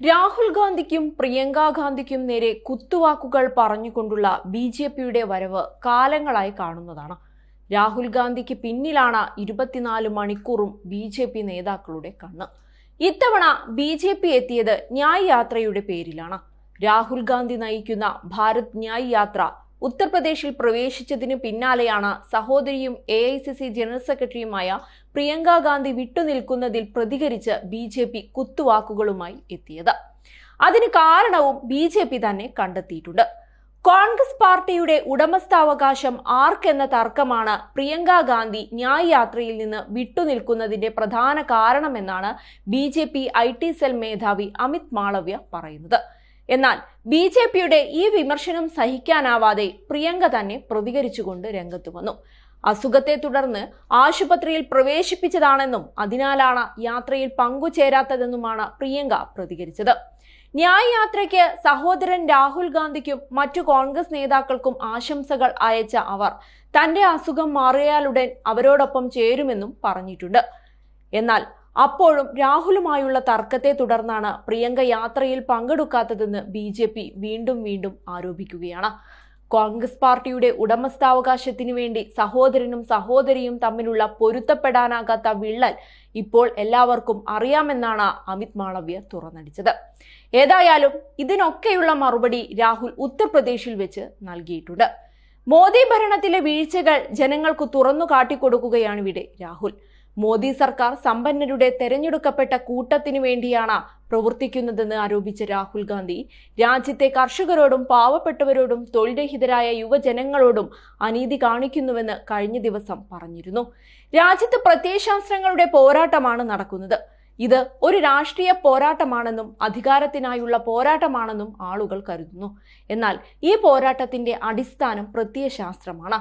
രാഹുൽ ഗാന്ധിക്കും പ്രിയങ്ക ഗാന്ധിക്കും നേരെ കുത്തുവാക്കുകൾ പറഞ്ഞുകൊണ്ടുള്ള B J പിയുടെ വരവ് കാലങ്ങളായി കാണുന്നതാണ്. രാഹുൽ ഗാന്ധിക്ക് പിന്നിലാണ് ഇരുപത്തിനാല് മണിക്കൂറും ബി ജെ പി നേതാക്കളുടെ കണ്ണ്. ഇത്തവണ ബി ജെ പി എത്തിയത് ന്യായ് യാത്രയുടെ പേരിലാണ്. രാഹുൽ ഗാന്ധി നയിക്കുന്ന ഭാരത് ന്യായ് യാത്ര ഉത്തർപ്രദേശിൽ പ്രവേശിച്ചതിനു പിന്നാലെയാണ് സഹോദരിയും A I C C general സെക്രട്ടറിയുമായ പ്രിയങ്ക ഗാന്ധി വിട്ടുനിൽക്കുന്നതിൽ പ്രതികരിച്ച് ബി ജെ പി കുത്തുവാക്കുകളുമായി എത്തിയത്. അതിന് കാരണവും ബി ജെ പി തന്നെ കണ്ടെത്തിയിട്ടുണ്ട്. കോൺഗ്രസ് പാർട്ടിയുടെ ഉടമസ്ഥാവകാശം ആർക്കെന്ന തർക്കമാണ് പ്രിയങ്ക ഗാന്ധി ന്യായ് യാത്രയിൽ നിന്ന് വിട്ടുനിൽക്കുന്നതിന്റെ പ്രധാന കാരണമെന്നാണ് B J P I T cell മേധാവി അമിത് മാളവ്യ പറയുന്നത്. എന്നാൽ ബി ജെ പിയുടെ ഈ വിമർശനം സഹിക്കാനാവാതെ പ്രിയങ്ക തന്നെ പ്രതികരിച്ചുകൊണ്ട് രംഗത്ത് വന്നു. അസുഖത്തെ തുടർന്ന് ആശുപത്രിയിൽ പ്രവേശിപ്പിച്ചതാണെന്നും അതിനാലാണ് യാത്രയിൽ പങ്കുചേരാത്തതെന്നുമാണ് പ്രിയങ്ക പ്രതികരിച്ചത്. ന്യായ് യാത്രയ്ക്ക് സഹോദരൻ രാഹുൽ ഗാന്ധിക്കും മറ്റു കോൺഗ്രസ് നേതാക്കൾക്കും ആശംസകൾ അയച്ച അവർ തന്റെ അസുഖം മാറിയാലുടൻ അവരോടൊപ്പം ചേരുമെന്നും പറഞ്ഞിട്ടുണ്ട്. എന്നാൽ അപ്പോഴും രാഹുലുമായുള്ള തർക്കത്തെ തുടർന്നാണ് പ്രിയങ്ക യാത്രയിൽ പങ്കെടുക്കാത്തതെന്ന് ബി വീണ്ടും വീണ്ടും ആരോപിക്കുകയാണ്. കോൺഗ്രസ് പാർട്ടിയുടെ ഉടമസ്ഥാവകാശത്തിനു വേണ്ടി സഹോദരനും സഹോദരിയും തമ്മിലുള്ള പൊരുത്തപ്പെടാനാകാത്ത വിള്ളൽ ഇപ്പോൾ എല്ലാവർക്കും അറിയാമെന്നാണ് അമിത് മാളവ്യ തുറന്നടിച്ചത്. ഏതായാലും ഇതിനൊക്കെയുള്ള മറുപടി രാഹുൽ ഉത്തർപ്രദേശിൽ വെച്ച് നൽകിയിട്ടുണ്ട്. മോദി ഭരണത്തിലെ വീഴ്ചകൾ ജനങ്ങൾക്ക് തുറന്നു കാട്ടിക്കൊടുക്കുകയാണ് ഇവിടെ രാഹുൽ. മോദി സർക്കാർ സമ്പന്നരുടെ തെരഞ്ഞെടുക്കപ്പെട്ട കൂട്ടത്തിനു വേണ്ടിയാണ് പ്രവർത്തിക്കുന്നതെന്ന് ആരോപിച്ച രാഹുൽ ഗാന്ധി രാജ്യത്തെ കർഷകരോടും പാവപ്പെട്ടവരോടും തൊഴിൽരഹിതരായ യുവജനങ്ങളോടും അനീതി കാണിക്കുന്നുവെന്ന് കഴിഞ്ഞ ദിവസം പറഞ്ഞിരുന്നു. രാജ്യത്ത് പ്രത്യയശാസ്ത്രങ്ങളുടെ പോരാട്ടമാണ് നടക്കുന്നത്. ഇത് ഒരു രാഷ്ട്രീയ പോരാട്ടമാണെന്നും അധികാരത്തിനായുള്ള പോരാട്ടമാണെന്നും ആളുകൾ കരുതുന്നു. എന്നാൽ ഈ പോരാട്ടത്തിന്റെ അടിസ്ഥാനം പ്രത്യയശാസ്ത്രമാണ്.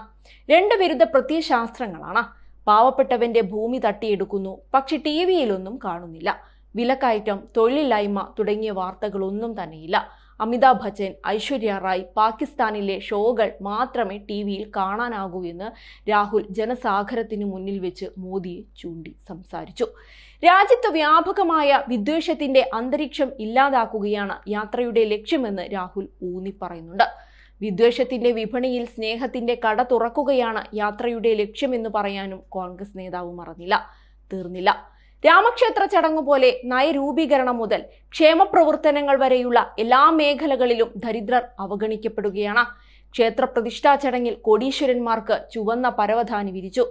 രണ്ട് വിരുദ്ധ പ്രത്യയശാസ്ത്രങ്ങളാണ്. പാവപ്പെട്ടവന്റെ ഭൂമി തട്ടിയെടുക്കുന്നു. പക്ഷെ ടി വിയിലൊന്നും കാണുന്നില്ല. വിലക്കയറ്റം തൊഴിലില്ലായ്മ തുടങ്ങിയ വാർത്തകളൊന്നും തന്നെയില്ല. അമിതാഭ് ബച്ചൻ ഐശ്വര്യ റായ് പാകിസ്ഥാനിലെ ഷോകൾ മാത്രമേ ടി വിയിൽ കാണാനാകൂ എന്ന് രാഹുൽ ജനസാഗരത്തിന് മുന്നിൽ വെച്ച് മോദിയെ ചൂണ്ടി സംസാരിച്ചു. രാജ്യത്ത് വ്യാപകമായ വിദ്വേഷത്തിന്റെ അന്തരീക്ഷം ഇല്ലാതാക്കുകയാണ് യാത്രയുടെ ലക്ഷ്യമെന്ന് രാഹുൽ ഊന്നി പറയുന്നുണ്ട് വിദ്വേഷത്തിന്റെ വിപണിയിൽ സ്നേഹത്തിന്റെ കട തുറക്കുകയാണ് യാത്രയുടെ ലക്ഷ്യമെന്ന് പറയാനും കോൺഗ്രസ് നേതാവ് മറന്നില്ല. തീർന്നില്ല. രാമക്ഷേത്ര ചടങ്ങ് പോലെ നയരൂപീകരണം മുതൽ ക്ഷേമപ്രവർത്തനങ്ങൾ വരെയുള്ള എല്ലാ മേഖലകളിലും ദരിദ്രർ അവഗണിക്കപ്പെടുകയാണ്. ക്ഷേത്ര പ്രതിഷ്ഠാ ചടങ്ങിൽ കോടീശ്വരന്മാർക്ക് ചുവന്ന പരവധാനി വിരിച്ചു.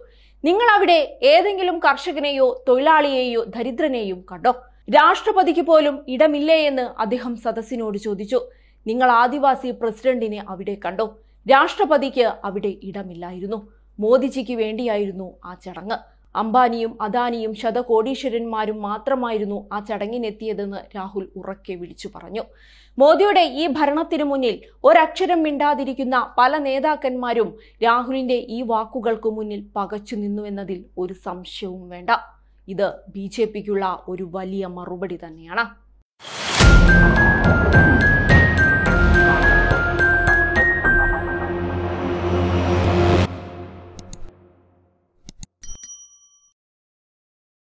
നിങ്ങൾ അവിടെ ഏതെങ്കിലും കർഷകനെയോ തൊഴിലാളിയെയോ ദരിദ്രനെയും കണ്ടോ? രാഷ്ട്രപതിക്ക് പോലും ഇടമില്ലേ എന്ന് അദ്ദേഹം സദസ്സിനോട് ചോദിച്ചു. നിങ്ങൾ ആദിവാസി പ്രസിഡന്റിനെ അവിടെ കണ്ടോ? രാഷ്ട്രപതിക്ക് അവിടെ ഇടമില്ലായിരുന്നു. മോദിജിക്ക് വേണ്ടിയായിരുന്നു ആ ചടങ്ങ്. അംബാനിയും അദാനിയും ശതകോടീശ്വരന്മാരും മാത്രമായിരുന്നു ആ ചടങ്ങിനെത്തിയതെന്ന് രാഹുൽ ഉറക്കെ വിളിച്ചു പറഞ്ഞു. മോദിയുടെ ഈ ഭരണത്തിനു മുന്നിൽ ഒരക്ഷരം മിണ്ടാതിരിക്കുന്ന പല നേതാക്കന്മാരും രാഹുലിന്റെ ഈ വാക്കുകൾക്ക് മുന്നിൽ പകച്ചു നിന്നുവെന്നതിൽ ഒരു സംശയവും വേണ്ട. ഇത് ബി ഒരു വലിയ മറുപടി തന്നെയാണ്.